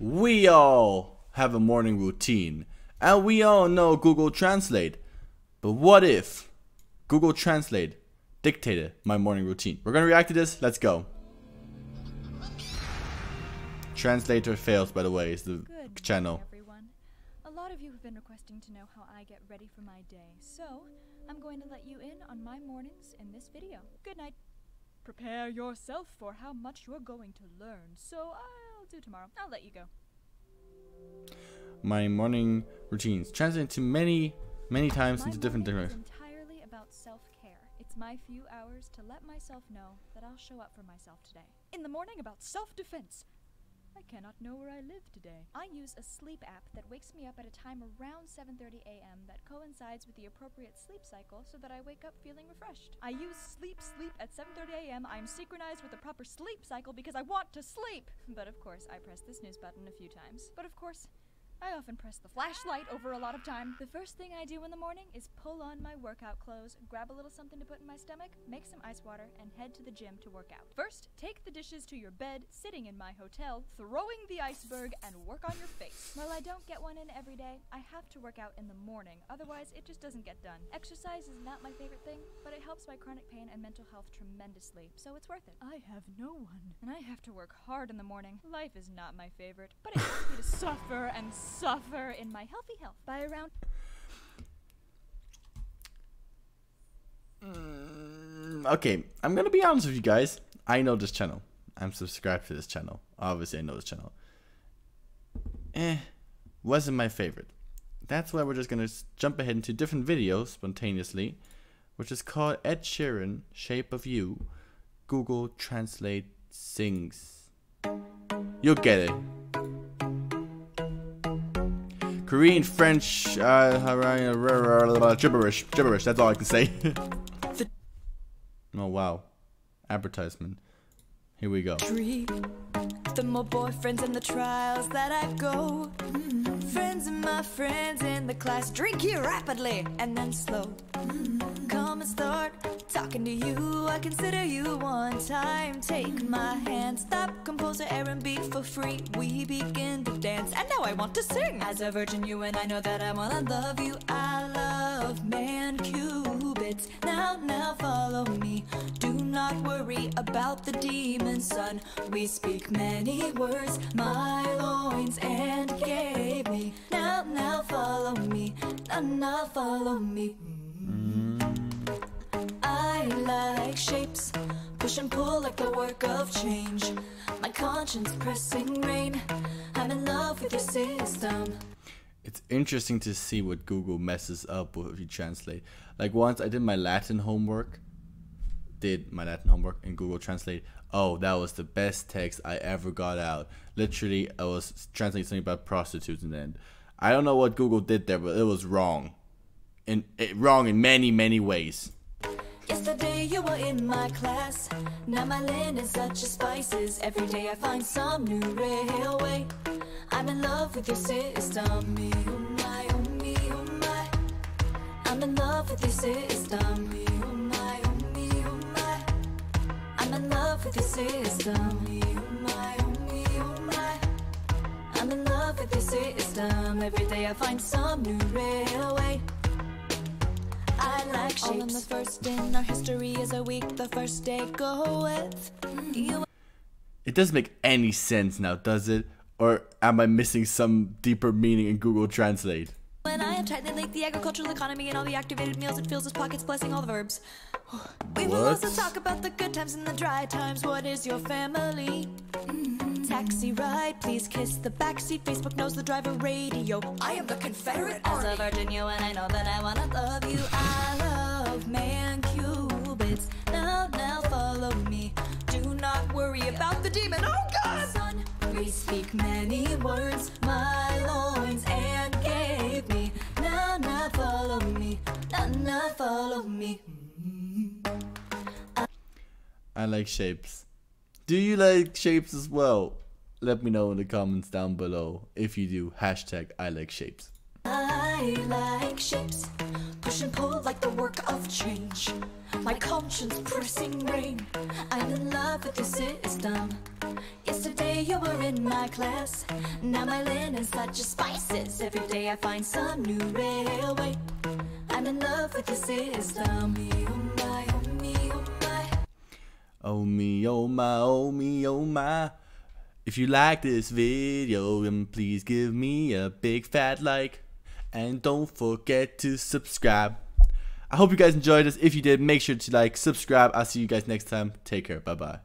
We all have a morning routine, and we all know Google Translate. But what if Google Translate dictated my morning routine? We're gonna react to this. Let's go. Translator fails, by the way, is the Good channel. everyone. A lot of you have been requesting to know how I get ready for my day, so I'm going to let you in on my mornings in this video. Good night. Prepare yourself for how much you're going to learn, so I'll do tomorrow. I'll let you go. My morning routines translate to many, many times My into different is entirely about self-care. It's my few hours to let myself know that I'll show up for myself today. In the morning about self-defense. I cannot know where I live today. I use a sleep app that wakes me up at a time around 7:30 a.m. that coincides with the appropriate sleep cycle so that I wake up feeling refreshed. I use sleep sleep at 7:30 a.m. I'm synchronized with the proper sleep cycle because I want to sleep. But of course, I press the snooze button a few times. But of course, I often press the flashlight over a lot of time. The first thing I do in the morning is pull on my workout clothes, grab a little something to put in my stomach, make some ice water, and head to the gym to work out. First, take the dishes to your bed, sitting in my hotel, throwing the iceberg, and work on your face. While I don't get one in every day, I have to work out in the morning, otherwise, it just doesn't get done. Exercise is not my favorite thing, but it helps my chronic pain and mental health tremendously, so it's worth it. I have no one, and I have to work hard in the morning. Life is not my favorite, but it helps me to suffer and suffer in my healthy health. By around Mm, okay, I'm gonna be honest with you guys. I know this channel. I'm subscribed to this channel. Obviously, I know this channel. Eh, wasn't my favorite. That's why we're just gonna jump ahead into different videos spontaneously, which is called Ed Sheeran Shape of You. Google Translate sings. You'll get it. Korean, French, uh, gibberish, gibberish. That's all I can say. oh wow, advertisement. Here we go. Dream. The more boyfriends and the trials that I go. Mm. Friends and my friends in the class drink here rapidly and then slow. Mm. Come and start talking to you. I consider you one time. Take my hand, stop, composer, a R&B for free. We begin to dance, and now I want to sing. As a virgin, you and I know that I wanna love you. I love man cubits. Now, now follow me. Do not worry about the demon son. We speak many words, my loins and gave me. Now, now follow me. Now, now follow me. Like shapes, push and pull like the work of change. My conscience pressing rain. I'm in love with your system. It's interesting to see what Google messes up with you translate. Like once I did my Latin homework, did my Latin homework in Google Translate. Oh, that was the best text I ever got out. Literally, I was translating something about prostitutes in the end. I don't know what Google did there, but it was wrong. In it, wrong in many many ways. Yesterday you were in my class. Now my land is such a spices. Every day I find some new railway. I'm in love with your system. Me, oh my, oh me, oh my. I'm in love with your system. Me, oh my, oh me, oh my. I'm in love with your system. Me, oh my, oh me, oh my. I'm in love with your system. Every day I find some new railway. I like shapes. All in the first in our history is a week. The first day goeth. Mm-hmm. You It doesn't make any sense now, does it? Or am I missing some deeper meaning in Google Translate? And I have tightly linked the agricultural economy and all the activated meals. It fills his pockets, blessing all the verbs. We will What? also talk about the good times and the dry times. What is your family? Mm, Taxi ride, please kiss the backseat. Facebook knows the driver radio. I am the Confederate As a virgin, you and I know that I wanna love you. I love man cubits. Now, now follow me. Do not worry about the demon. Oh God! Son, we speak many words. My now follow me. I like shapes. Do you like shapes as well? Let me know in the comments down below. If you do, hashtag I like shapes. I like shapes, push and pull like the work of change. My conscience pressing rain. I'm in love with the system. Yes, Yesterday you were in my class. Now my linen's such a spices. Every day I find some new railway. I'm in love with your sister. Oh oh oh me, oh my. Oh me, oh my, oh me, oh my. If you like this video, then please give me a big fat like. And don't forget to subscribe. I hope you guys enjoyed this. If you did, make sure to like, subscribe. I'll see you guys next time. Take care. Bye bye.